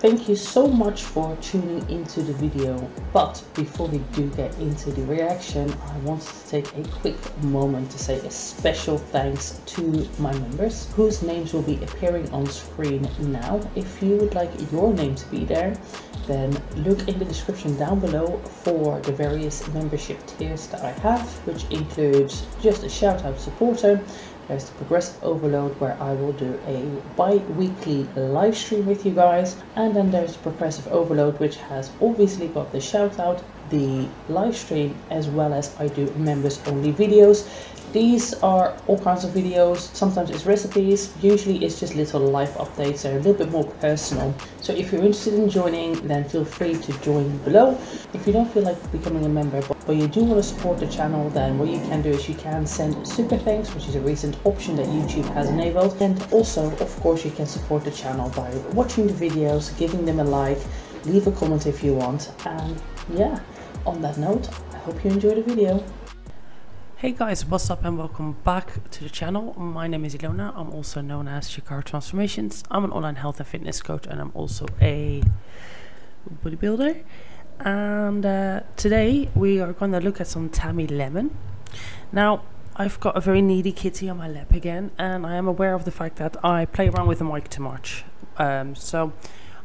Thank you so much for tuning into the video. But before we do get into the reaction, I wanted to take a quick moment to say a special thanks to my members whose names will be appearing on screen now. If you would like your name to be there, then look in the description down below for the various membership tiers that I have, which includes just a shout out supporter, there's the Progressive Overload where I will do a bi-weekly live stream with you guys. And then there's the Progressive Overload which has obviously got the shout out, the live stream, as well as I do members only videos. These are all kinds of videos. Sometimes it's recipes. Usually it's just little life updates. They're a little bit more personal. So if you're interested in joining, then feel free to join below. If you don't feel like becoming a member, but, but you do want to support the channel, then what you can do is you can send super thanks, which is a recent option that YouTube has enabled. And also, of course, you can support the channel by watching the videos, giving them a like, leave a comment if you want. And yeah, on that note, I hope you enjoy the video. Hey guys, what's up and welcome back to the channel. My name is Ilona. I'm also known as Chikara Transformations. I'm an online health and fitness coach and I'm also a bodybuilder. And uh, today we are going to look at some Tammy Lemon. Now, I've got a very needy kitty on my lap again and I am aware of the fact that I play around with the mic too much. Um, so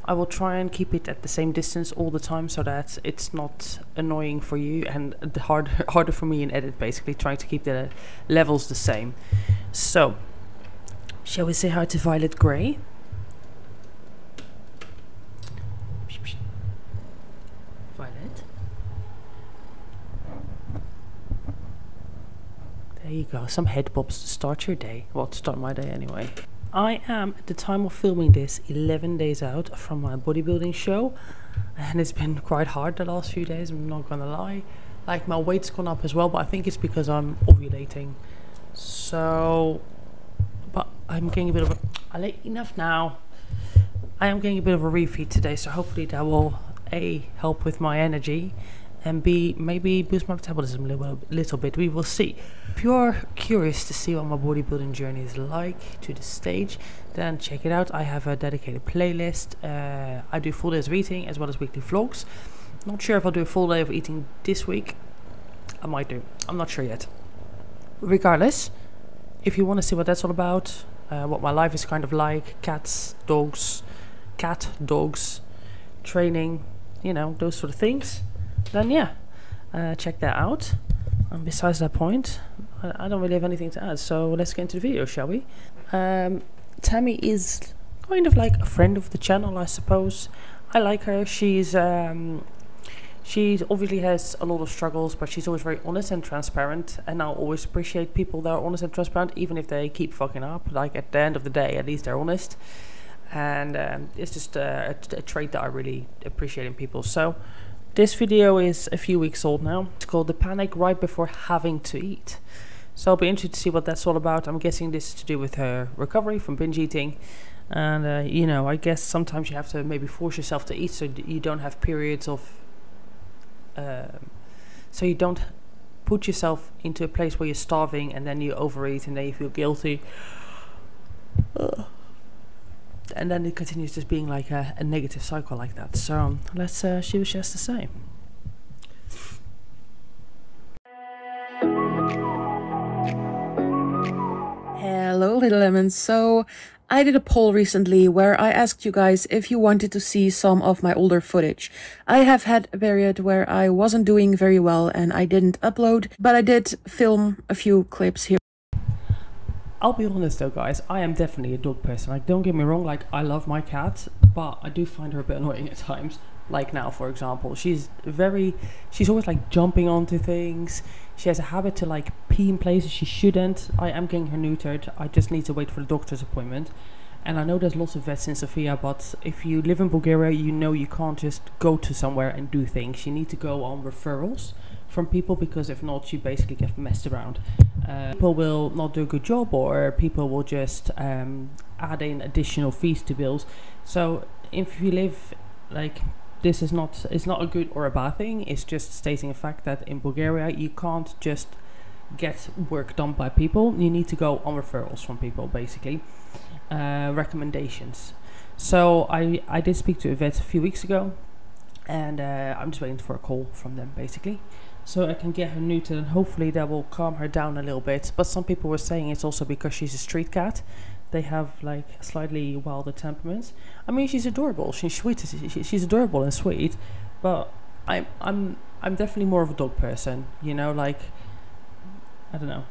I will try and keep it at the same distance all the time so that it's not annoying for you and hard, harder for me in edit basically trying to keep the levels the same. So, shall we say hi to Violet Grey? Violet. There you go, some head bobs to start your day. Well, to start my day anyway. I am, at the time of filming this, 11 days out from my bodybuilding show. And it's been quite hard the last few days, I'm not gonna lie. Like, my weight's gone up as well, but I think it's because I'm ovulating. So, but I'm getting a bit of a, I like enough now. I am getting a bit of a refeed today, so hopefully that will A, help with my energy, and B, maybe boost my metabolism a little, little bit. We will see. If you're curious to see what my bodybuilding journey is like to this stage, then check it out. I have a dedicated playlist. Uh, I do full days of eating as well as weekly vlogs. Not sure if I'll do a full day of eating this week. I might do. I'm not sure yet. Regardless, if you want to see what that's all about, uh, what my life is kind of like, cats, dogs, cat, dogs, training, you know, those sort of things, then yeah, uh, check that out. And besides that point, I, I, don't really have anything to add. So let's get into the video, shall we? Um, Tammy is kind of like a friend of the channel, I suppose. I like her. She's um, she obviously has a lot of struggles, but she's always very honest and transparent. And I always appreciate people that are honest and transparent, even if they keep fucking up. Like at the end of the day, at least they're honest. And um, it's just uh, a, a trait that I really appreciate in people. So this video is a few weeks old now. It's called The Panic Right Before Having to Eat. So I'll be interested to see what that's all about. I'm guessing this is to do with her recovery from binge eating. And, uh, you know, I guess sometimes you have to maybe force yourself to eat so you don't have periods of. Um, so you don't put yourself into a place where you're starving and then you overeat and then you feel guilty. Ugh and then it continues just being like a, a negative cycle like that. So um, let's uh, see what she has to say. Hello, little lemons. So I did a poll recently where I asked you guys if you wanted to see some of my older footage. I have had a period where I wasn't doing very well and I didn't upload, but I did film a few clips here. I'll be honest though, guys. I am definitely a dog person. Like, don't get me wrong. Like, I love my cat, but I do find her a bit annoying at times. Like now, for example, she's very. She's always like jumping onto things. She has a habit to like pee in places she shouldn't. I am getting her neutered. I just need to wait for the doctor's appointment. And I know there's lots of vets in Sofia, but if you live in Bulgaria, you know you can't just go to somewhere and do things. You need to go on referrals from people because if not, you basically get messed around. Uh, people will not do a good job or people will just um, add in additional fees to bills. So if you live like this is not it's not a good or a bad thing. It's just stating a fact that in Bulgaria you can't just get work done by people. You need to go on referrals from people, basically, uh, recommendations. So I I did speak to a vet a few weeks ago, and uh, I'm just waiting for a call from them basically, so I can get her neutered and hopefully that will calm her down a little bit. But some people were saying it's also because she's a street cat. They have like slightly wilder temperaments. I mean, she's adorable. She's sweet. She's adorable and sweet, but I'm I'm I'm definitely more of a dog person. You know, like I don't know.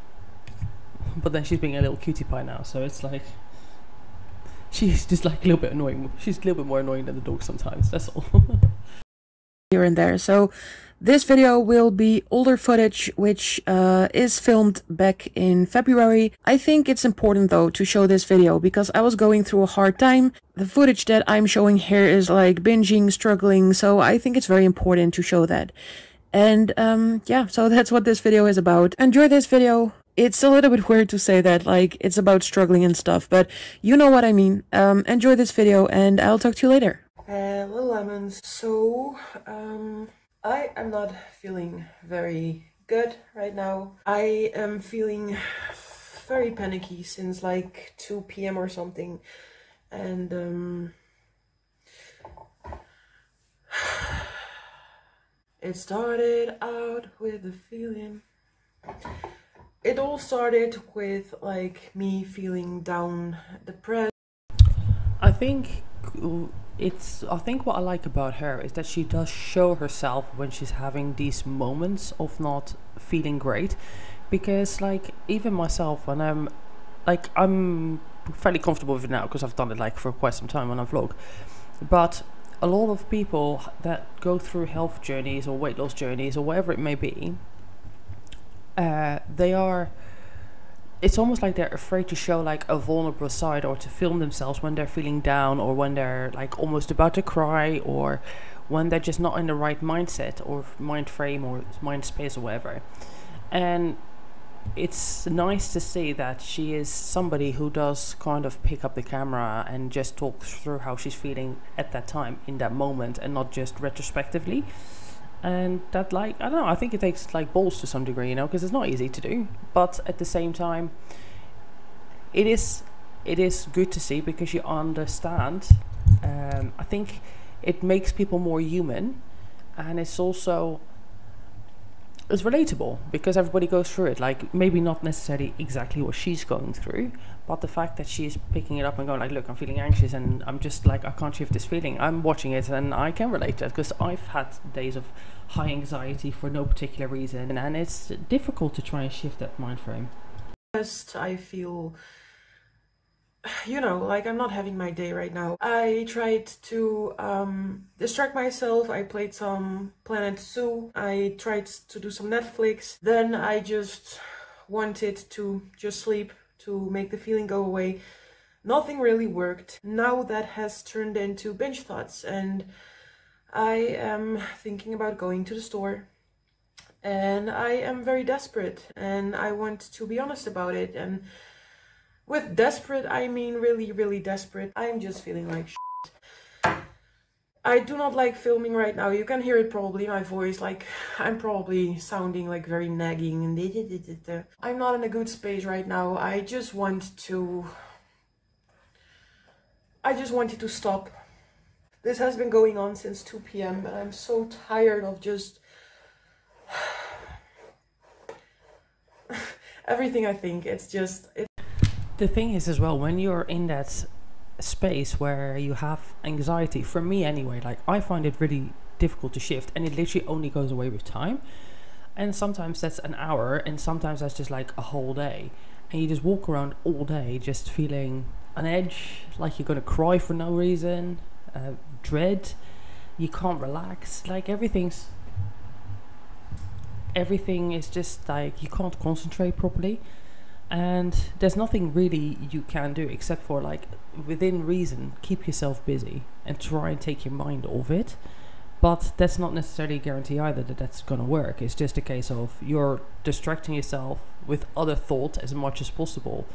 But then she's being a little cutie pie now, so it's like she's just like a little bit annoying. She's a little bit more annoying than the dog sometimes. That's all. Here and there. So this video will be older footage, which uh, is filmed back in February. I think it's important though to show this video because I was going through a hard time. The footage that I'm showing here is like binging, struggling, so I think it's very important to show that. And um, yeah, so that's what this video is about. Enjoy this video. It's a little bit weird to say that, like, it's about struggling and stuff, but you know what I mean. Um, enjoy this video, and I'll talk to you later. Hello, lemons. So, um, I am not feeling very good right now. I am feeling very panicky since like 2 p.m. or something. And, um, it started out with a feeling it all started with like me feeling down, depressed. I think it's I think what I like about her is that she does show herself when she's having these moments of not feeling great. Because like even myself when I'm like I'm fairly comfortable with it now because I've done it like for quite some time on a vlog. But a lot of people that go through health journeys or weight loss journeys or whatever it may be uh, they are it's almost like they're afraid to show like a vulnerable side or to film themselves when they're feeling down or when they're like almost about to cry or when they're just not in the right mindset or mind frame or mind space or whatever. And it's nice to see that she is somebody who does kind of pick up the camera and just talk through how she's feeling at that time in that moment and not just retrospectively and that like i don't know i think it takes like balls to some degree you know because it's not easy to do. But at the same time it is it is good to see because you understand um, i think it makes people more human and it's also it's relatable because everybody goes through it. Like maybe not necessarily exactly what she's going through but the fact that she's picking it up and going like look i'm feeling anxious and i'm just like i can't shift this feeling i'm watching it and i can relate to it because i've had days of high anxiety for no particular reason and it's difficult to try and shift that mind frame first i feel you know, like I'm not having my day right now. I tried to um, distract myself. I played some Planet Zoo. I tried to do some Netflix. Then I just wanted to just sleep to make the feeling go away. Nothing really worked. Now that has turned into binge thoughts and I am thinking about going to the store and I am very desperate and I want to be honest about it and with desperate, I mean really, really desperate. I'm just feeling like shit. I do not like filming right now. You can hear it probably, my voice, like I'm probably sounding like very nagging I'm not in a good space right now. I just want to I just wanted to stop. This has been going on since 2 p.m. and I'm so tired of just everything I think. It's just it the thing is as well when you're in that space where you have anxiety for me anyway like i find it really difficult to shift and it literally only goes away with time. And sometimes that's an hour and sometimes that's just like a whole day. And you just walk around all day just feeling on edge like you're gonna cry for no reason uh, dread. You can't relax like everything's everything is just like you can't concentrate properly and there's nothing really you can do except for like within reason keep yourself busy and try and take your mind off it. But that's not necessarily a guarantee either that that's going to work. It's just a case of you're distracting yourself with other thought as much as possible.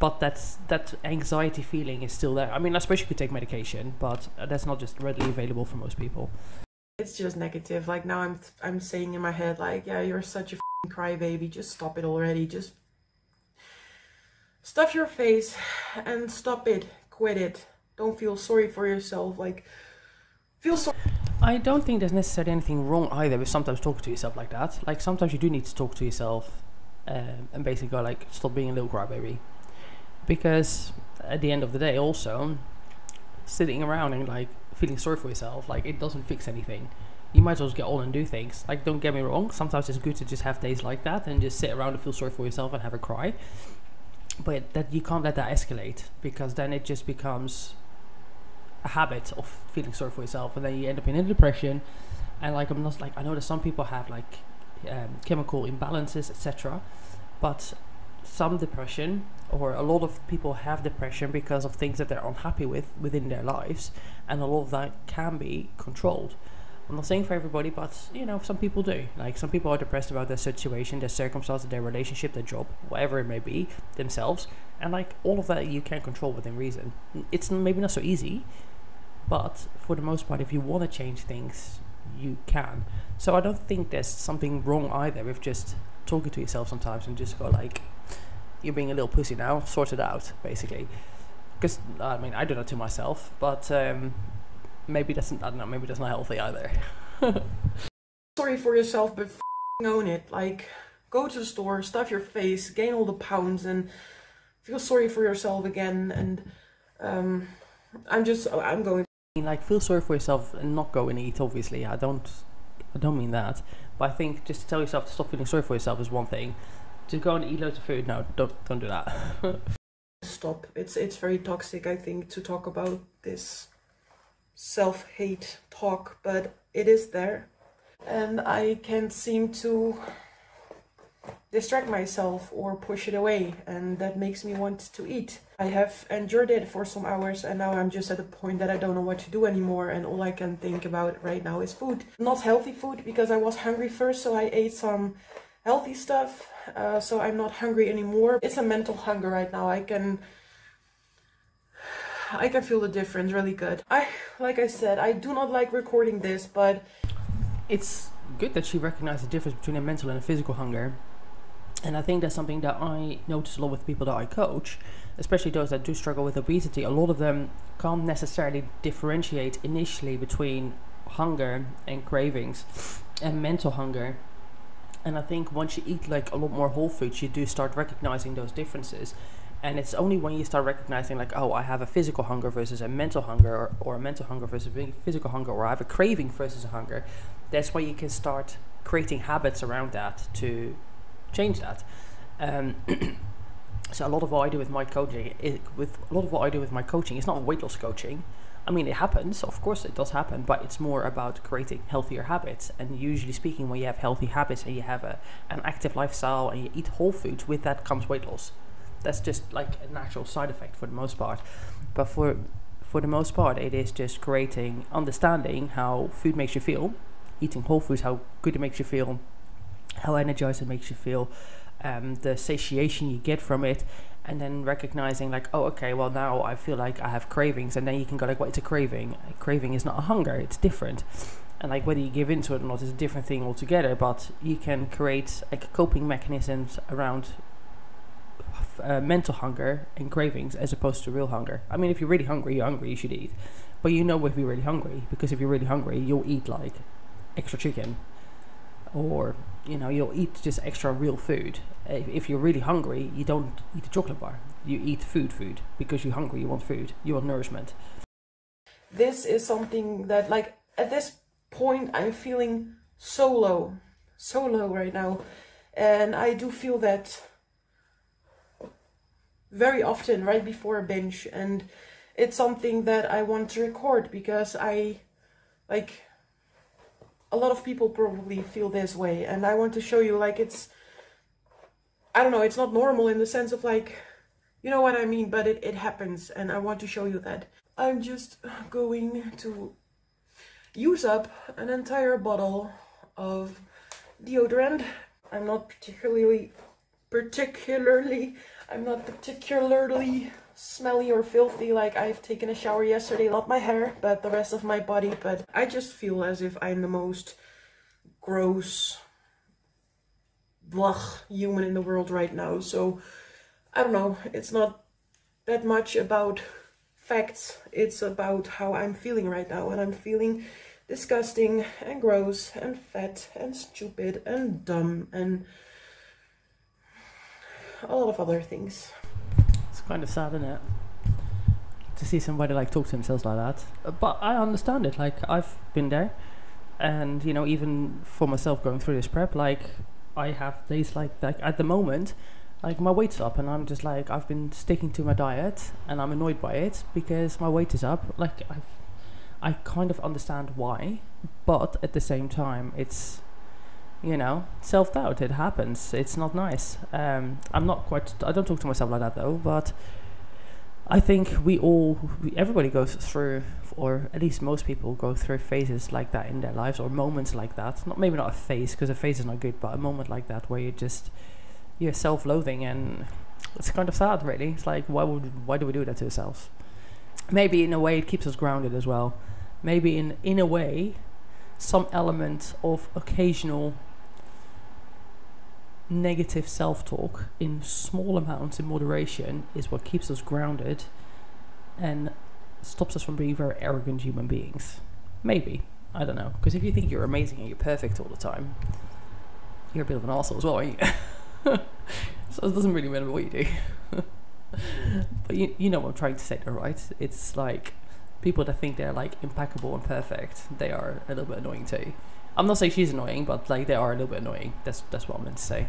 But that's that anxiety feeling is still there. I mean i suppose you could take medication but that's not just readily available for most people. It's just negative. Like now i'm i'm saying in my head like yeah you're such a crybaby. Just stop it already. Just Stuff your face and stop it. Quit it. don't feel sorry for yourself. Like, feel sorry. I don't think there's necessarily anything wrong either with sometimes talking to yourself like that. Like sometimes you do need to talk to yourself um, and basically go like, stop being a little crybaby. Because at the end of the day, also sitting around and like feeling sorry for yourself, like it doesn't fix anything. You might as well just get on and do things. Like, don't get me wrong. Sometimes it's good to just have days like that and just sit around and feel sorry for yourself and have a cry. But that you can't let that escalate because then it just becomes a habit of feeling sorry for yourself, and then you end up in a depression. And like I'm not like I know that some people have like um, chemical imbalances, etc. But some depression, or a lot of people have depression because of things that they're unhappy with within their lives, and a lot of that can be controlled. I'm not saying for everybody, but you know, some people do. Like some people are depressed about their situation, their circumstances, their relationship, their job, whatever it may be, themselves, and like all of that you can control within reason. It's maybe not so easy, but for the most part, if you want to change things, you can. So I don't think there's something wrong either with just talking to yourself sometimes and just go like, "You're being a little pussy now. Sort it out," basically. Because I mean, I do that to myself, but um, maybe that's I don't know. Maybe that's not healthy either. Sorry for yourself, but own it. Like, go to the store, stuff your face, gain all the pounds, and feel sorry for yourself again. And um, I'm just, I'm going like feel sorry for yourself and not go and eat obviously i don't i don't mean that but i think just to tell yourself to stop feeling sorry for yourself is one thing to go and eat loads of food no don't don't do that stop it's it's very toxic i think to talk about this self-hate talk but it is there and i can't seem to distract myself or push it away and that makes me want to eat. I have endured it for some hours and now I'm just at a point that I don't know what to do anymore and all I can think about right now is food. Not healthy food because I was hungry first so I ate some healthy stuff uh, so I'm not hungry anymore. It's a mental hunger right now. I can I can feel the difference really good. I like I said I do not like recording this but it's good that she recognized the difference between a mental and a physical hunger and I think that's something that I notice a lot with people that I coach, especially those that do struggle with obesity. A lot of them can't necessarily differentiate initially between hunger and cravings and mental hunger. And I think once you eat like a lot more whole foods, you do start recognizing those differences. And it's only when you start recognizing, like, oh, I have a physical hunger versus a mental hunger, or, or a mental hunger versus a physical hunger, or I have a craving versus a hunger, that's why you can start creating habits around that to change that. Um, so a lot of what I do with my coaching, is, with a lot of what I do with my coaching, it's not weight loss coaching. I mean, it happens, of course, it does happen, but it's more about creating healthier habits. And usually speaking, when you have healthy habits and you have a, an active lifestyle and you eat whole foods, with that comes weight loss. That's just like a natural side effect for the most part. But for for the most part, it is just creating understanding how food makes you feel, eating whole foods, how good it makes you feel, how energized it makes you feel, um, the satiation you get from it, and then recognizing like, oh, okay, well now I feel like I have cravings, and then you can go like, what it's a craving? A craving is not a hunger; it's different. And like whether you give into it or not is a different thing altogether. But you can create like coping mechanisms around uh, mental hunger and cravings as opposed to real hunger. I mean, if you're really hungry, you're hungry, you should eat. But you know if you're really hungry because if you're really hungry, you'll eat like extra chicken. Or you know you'll eat just extra real food. If you're really hungry you don't eat a chocolate bar. You eat food food. Because you're hungry you want food. You want nourishment. This is something that like at this point i'm feeling so low so low right now. And i do feel that very often right before a binge and it's something that i want to record because i like a lot of people probably feel this way and i want to show you like it's i don't know it's not normal in the sense of like you know what i mean but it, it happens and i want to show you that. I'm just going to use up an entire bottle of deodorant. I'm not particularly particularly i'm not particularly smelly or filthy like I've taken a shower yesterday, not my hair, but the rest of my body, but I just feel as if I'm the most gross blah human in the world right now. So I don't know, it's not that much about facts. It's about how I'm feeling right now. And I'm feeling disgusting and gross and fat and stupid and dumb and a lot of other things. It's kind of sad, isn't it? To see somebody like talk to themselves like that. But I understand it. Like I've been there, and you know, even for myself going through this prep, like I have days like like at the moment, like my weight's up, and I'm just like I've been sticking to my diet, and I'm annoyed by it because my weight is up. Like I've, I kind of understand why, but at the same time, it's you know, self doubt. It happens. It's not nice. Um, I'm not quite. I don't talk to myself like that though. But I think we all, we, everybody goes through, or at least most people go through phases like that in their lives, or moments like that. Not maybe not a phase because a phase is not good, but a moment like that where you just you're self-loathing, and it's kind of sad, really. It's like why would why do we do that to ourselves? Maybe in a way it keeps us grounded as well. Maybe in in a way, some element of occasional negative self talk in small amounts in moderation is what keeps us grounded and stops us from being very arrogant human beings. Maybe. I don't know. Because if you think you're amazing and you're perfect all the time, you're a bit of an asshole as well, aren't you? so it doesn't really matter what you do. but you, you know what I'm trying to say there, right? It's like people that think they're like impeccable and perfect, they are a little bit annoying too. I'm not saying she's annoying, but like they are a little bit annoying. That's that's what I meant to say.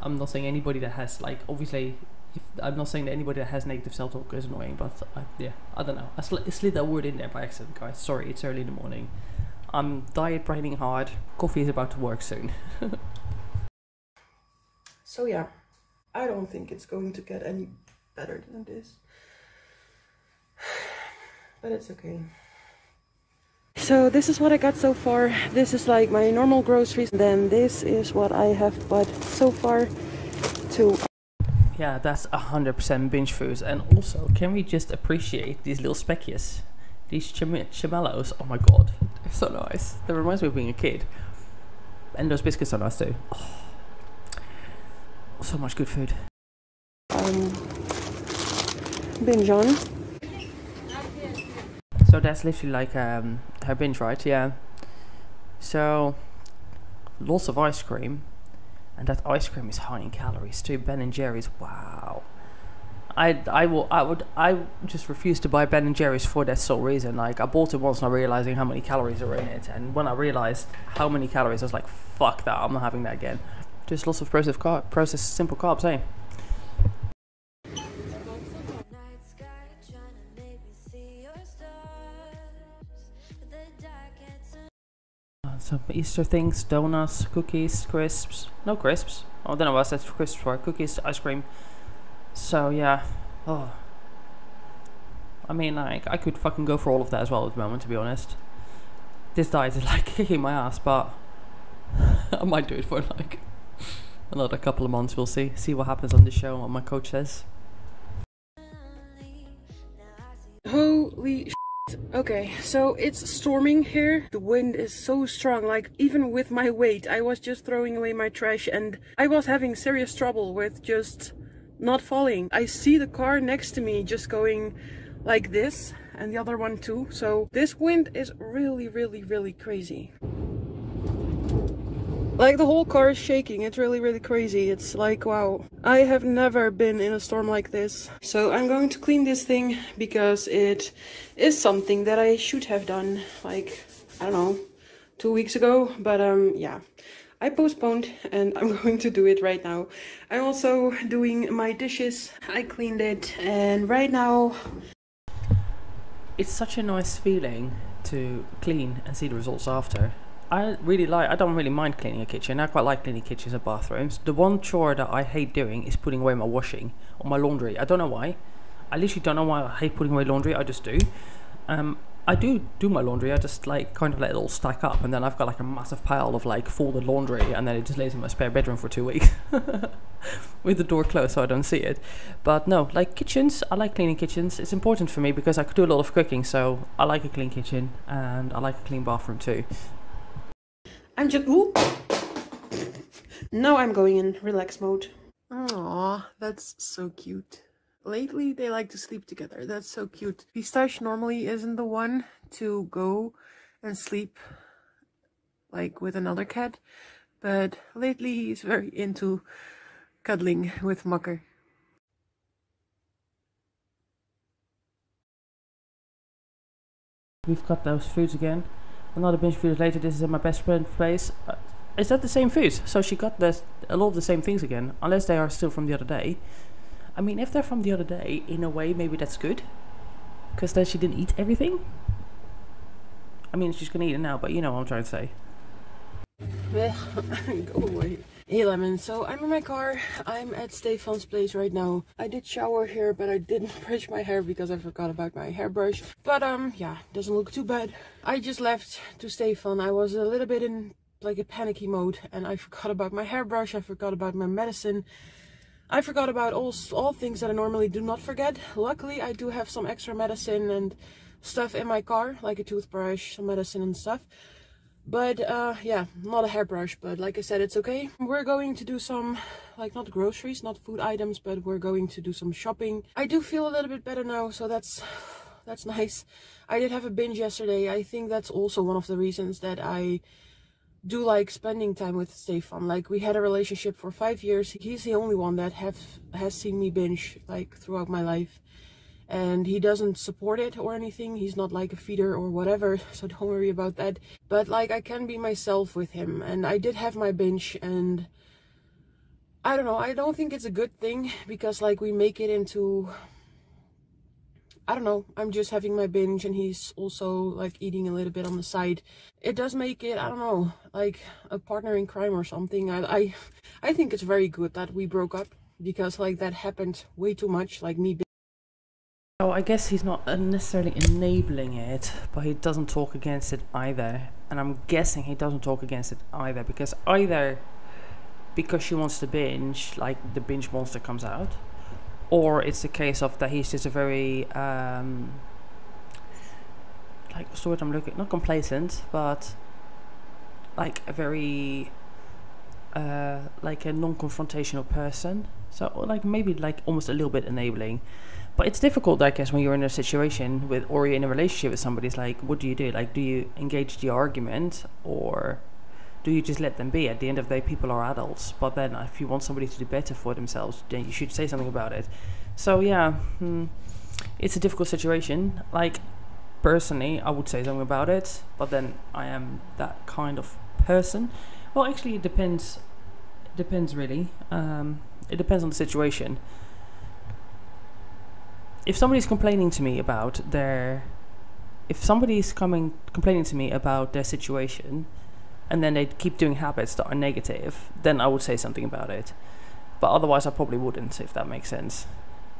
I'm not saying anybody that has like obviously. If, I'm not saying that anybody that has negative self talk is annoying, but I, yeah, I don't know. I sl- slid that word in there by accident, guys. Sorry, it's early in the morning. I'm diet braining hard. Coffee is about to work soon. So yeah, I don't think it's going to get any better than this. But it's okay. So this is what I got so far. This is like my normal groceries. Then this is what I have bought so far to yeah, that's hundred percent binge foods. And also, can we just appreciate these little speckies, these chim- chimellos? Oh my god, they're so nice. That reminds me of being a kid. And those biscuits are nice too. Oh, so much good food. um, binge on. So that's literally like um, her binge, right? Yeah. So lots of ice cream, and that ice cream is high in calories too. Ben and Jerry's, wow. I I will I would I just refuse to buy Ben and Jerry's for that sole reason. Like I bought it once, not realizing how many calories are in it, and when I realized how many calories, I was like, "Fuck that! I'm not having that again." Just lots of processed car- processed simple carbs, eh? Some Easter things, donuts, cookies, crisps. No crisps. Oh, then I I said crisps for. Cookies, ice cream. So yeah. Oh. I mean, like, I could fucking go for all of that as well at the moment, to be honest. This diet is like kicking my ass, but I might do it for like another couple of months. We'll see. See what happens on the show and what my coach says. Holy. Okay, so it's storming here. The wind is so strong, like even with my weight, I was just throwing away my trash and I was having serious trouble with just not falling. I see the car next to me just going like this and the other one too. So this wind is really, really, really crazy. Like the whole car is shaking. It's really, really crazy. It's like, wow. I have never been in a storm like this. So I'm going to clean this thing because it is something that I should have done like, I don't know, two weeks ago. But um, yeah. I postponed and I'm going to do it right now. I'm also doing my dishes. I cleaned it and right now it's such a nice feeling to clean and see the results after. I really like. I don't really mind cleaning a kitchen. I quite like cleaning kitchens and bathrooms. The one chore that I hate doing is putting away my washing or my laundry. I don't know why. I literally don't know why I hate putting away laundry. I just do. Um, I do do my laundry. I just like kind of let it all stack up, and then I've got like a massive pile of like folded laundry, and then it just lays in my spare bedroom for two weeks with the door closed so I don't see it. But no, like kitchens, I like cleaning kitchens. It's important for me because I could do a lot of cooking, so I like a clean kitchen and I like a clean bathroom too. I'm just. Ooh. Now I'm going in relax mode. Aw, that's so cute. lately they like to sleep together. That's so cute. Pistache normally isn't the one to go and sleep like with another cat, but lately he's very into cuddling with Makker. We've got those foods again. Another binge food later. This is in my best friend's place. Uh, is that the same food So she got this, a lot of the same things again, unless they are still from the other day. I mean, if they're from the other day, in a way, maybe that's good. Because then she didn't eat everything. I mean, she's gonna eat it now, but you know what I'm trying to say. Go away. Hey Lemon, so I'm in my car. I'm at Stefan's place right now. I did shower here, but I didn't brush my hair because I forgot about my hairbrush. But um, yeah, doesn't look too bad. I just left to Stefan. I was a little bit in like a panicky mode and I forgot about my hairbrush. I forgot about my medicine. I forgot about all, all things that I normally do not forget. Luckily, I do have some extra medicine and stuff in my car, like a toothbrush, some medicine and stuff. But uh, yeah, not a hairbrush, but like I said, it's okay. We're going to do some, like not groceries, not food items, but we're going to do some shopping. I do feel a little bit better now, so that's that's nice. I did have a binge yesterday. I think that's also one of the reasons that I do like spending time with Stefan. Like we had a relationship for five years. He's the only one that have has seen me binge like throughout my life. And he doesn't support it or anything. He's not like a feeder or whatever, so don't worry about that. But like I can be myself with him. And I did have my binge and I don't know, I don't think it's a good thing because like we make it into I don't know, I'm just having my binge and he's also like eating a little bit on the side. It does make it, I don't know, like a partner in crime or something. I I, I think it's very good that we broke up because like that happened way too much, like me Oh, I guess he's not necessarily enabling it, but he doesn't talk against it either. And I'm guessing he doesn't talk against it either because either because she wants to binge, like the binge monster comes out, or it's the case of that he's just a very um, like what's the word I'm looking not complacent, but like a very uh, like a non-confrontational person. So like maybe like almost a little bit enabling. But it's difficult, I guess, when you're in a situation with or you're in a relationship with somebody. It's like, what do you do? Like, do you engage the argument or do you just let them be? At the end of the day, people are adults. But then, if you want somebody to do better for themselves, then you should say something about it. So yeah, hmm, it's a difficult situation. Like personally, I would say something about it, but then I am that kind of person. Well, actually, it depends. Depends really. Um, it depends on the situation if somebody's complaining to me about their if somebody's coming complaining to me about their situation and then they keep doing habits that are negative then i would say something about it. But otherwise i probably wouldn't if that makes sense.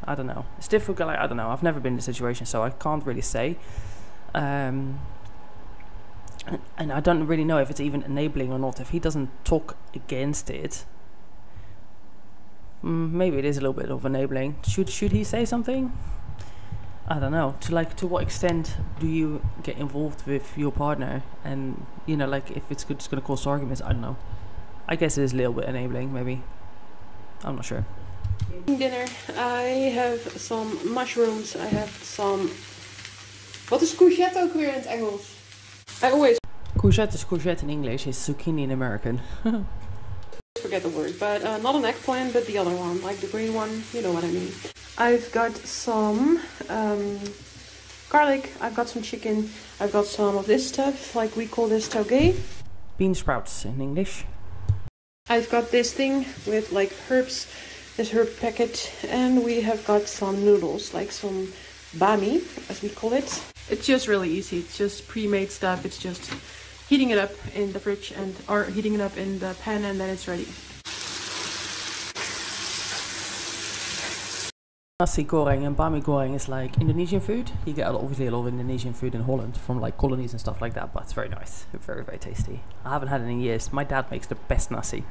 I don't know. It's difficult like, i don't know. I've never been in a situation so i can't really say. Um, and i don't really know if it's even enabling or not. If he doesn't talk against it Mm, maybe it is a little bit of enabling. Should should he say something? I don't know. To like, to what extent do you get involved with your partner, and you know, like if it's just going to cause arguments? I don't know. I guess it is a little bit enabling, maybe. I'm not sure. Dinner. I have some mushrooms. I have some. what is is courgette ook weer in het Engels? I always Courgette is courgette in English. Is zucchini in American. forget the word, but uh, not an eggplant, but the other one, like the green one. You know what I mean. I've got some um, garlic. I've got some chicken. I've got some of this stuff, like we call this tauge. Bean sprouts in English. I've got this thing with like herbs, this herb packet, and we have got some noodles, like some bami, as we call it. It's just really easy. It's just pre-made stuff. It's just heating it up in the fridge and or heating it up in the pan and then it's ready. Nasi goreng and bami goreng is like Indonesian food. You get a lot, obviously a lot of Indonesian food in Holland from like colonies and stuff like that, but it's very nice, very very tasty. I haven't had it in years. My dad makes the best nasi.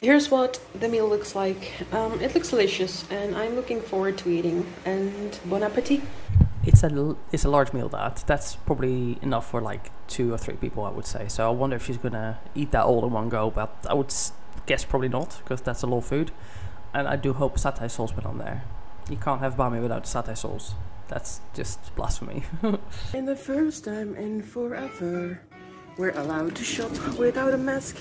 Here's what the meal looks like. Um, it looks delicious and I'm looking forward to eating and bon appetit. It's a it's a large meal that that's probably enough for like two or three people I would say. So I wonder if she's gonna eat that all in one go, but I would guess probably not because that's a lot of food. And I do hope satay sauce went on there. You can't have bami without satay sauce. That's just blasphemy. In the first time in forever, we're allowed to shop without a mask.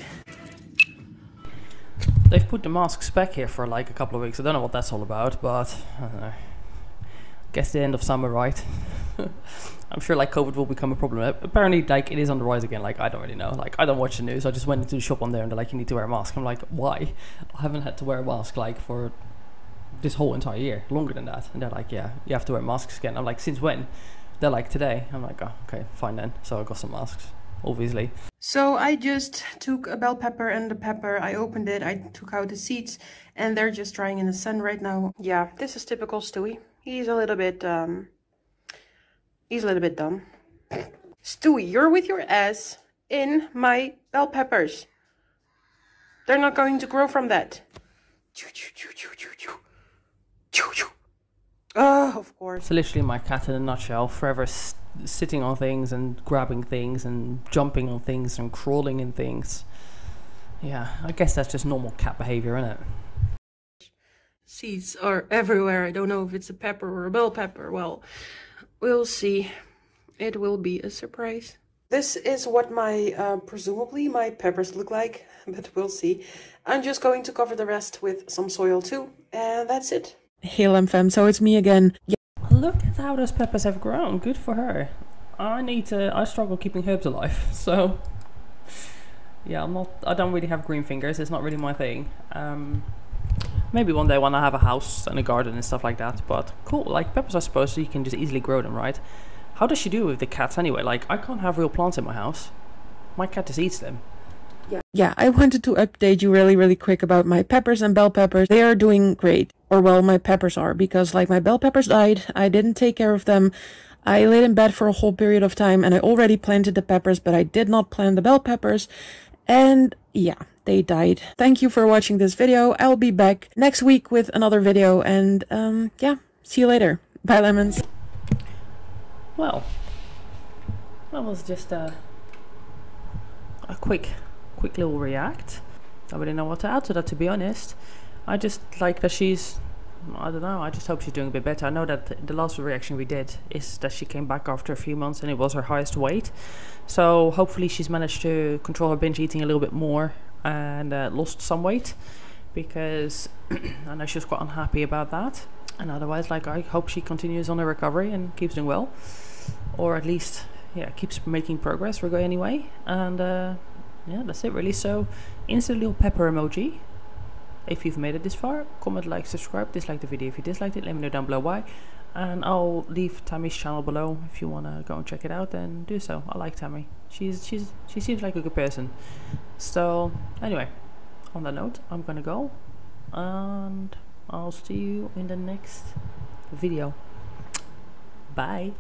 They've put the masks back here for like a couple of weeks. I don't know what that's all about, but I don't know. Guess the end of summer, right? I'm sure like COVID will become a problem. Apparently, like it is on the rise again. Like I don't really know. Like I don't watch the news. I just went into the shop on there and they're like, you need to wear a mask. I'm like, why? I haven't had to wear a mask like for this whole entire year, longer than that. And they're like, yeah, you have to wear masks again. I'm like, since when? They're like, today. I'm like, oh, okay, fine then. So I got some masks, obviously. So I just took a bell pepper and the pepper, I opened it, I took out the seeds, and they're just drying in the sun right now. Yeah, this is typical Stewie. He's a little bit, um, he's a little bit dumb. Stewie, you're with your ass in my bell peppers. They're not going to grow from that. Choo, choo, choo, choo, choo, choo. Choo, choo. Oh, of course. So literally my cat in a nutshell, forever sitting on things and grabbing things and jumping on things and crawling in things. Yeah, I guess that's just normal cat behavior, isn't it? Seeds are everywhere. I don't know if it's a pepper or a bell pepper. Well, we'll see. It will be a surprise. This is what my, uh, presumably, my peppers look like, but we'll see. I'm just going to cover the rest with some soil too, and that's it. Hey Fam, so it's me again. Yeah. Look at how those peppers have grown. Good for her. I need to. I struggle keeping herbs alive, so yeah, I'm not. I don't really have green fingers. It's not really my thing. Um, maybe one day when I have a house and a garden and stuff like that. But cool. Like peppers, I suppose you can just easily grow them, right? How does she do with the cats anyway? Like I can't have real plants in my house. My cat just eats them. Yeah. yeah, I wanted to update you really, really quick about my peppers and bell peppers. They are doing great. Or, well, my peppers are, because, like, my bell peppers died. I didn't take care of them. I laid in bed for a whole period of time, and I already planted the peppers, but I did not plant the bell peppers. And, yeah, they died. Thank you for watching this video. I'll be back next week with another video, and, um, yeah, see you later. Bye, lemons. Well, that was just a a quick, quick little react. I really know what to add to that, to be honest. I just like that she's. I don't know. I just hope she's doing a bit better. I know that the last reaction we did is that she came back after a few months and it was her highest weight. So hopefully she's managed to control her binge eating a little bit more and uh, lost some weight because I know she was quite unhappy about that. And otherwise, like I hope she continues on her recovery and keeps doing well, or at least yeah keeps making progress. We're going anyway, and uh, yeah, that's it really. So, a little pepper emoji if you've made it this far. Comment, like, subscribe, dislike the video if you disliked it. Let me know down below why, and I'll leave Tammy's channel below if you wanna go and check it out. Then do so. I like Tammy. She's she's she seems like a good person. So anyway, on that note, I'm gonna go, and I'll see you in the next video. Bye.